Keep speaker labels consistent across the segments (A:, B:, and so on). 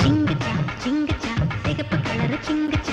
A: சிங்கச்சா சிங்கச்சா சிகப்பு கலர் சிங்கச்சா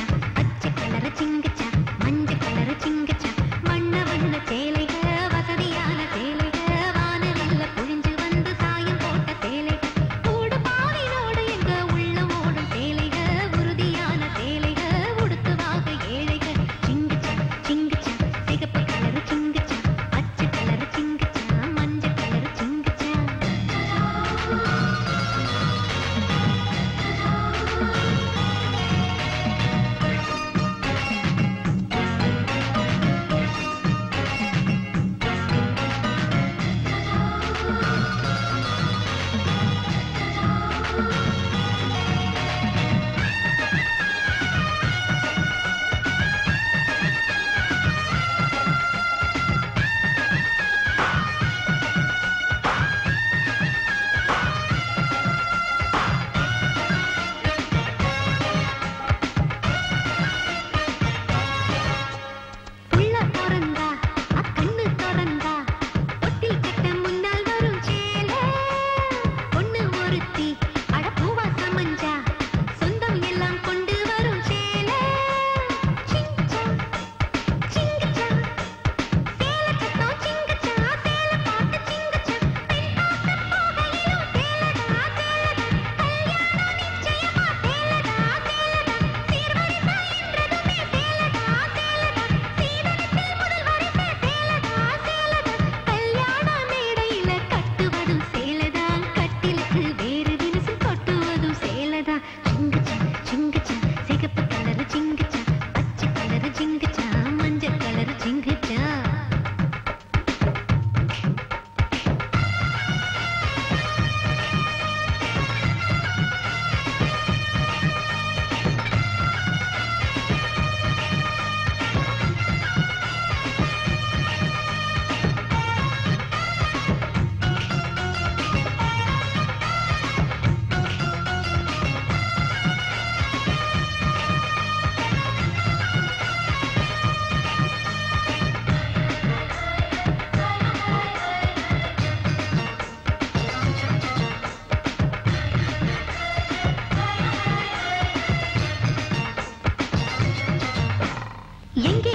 A: எங்கே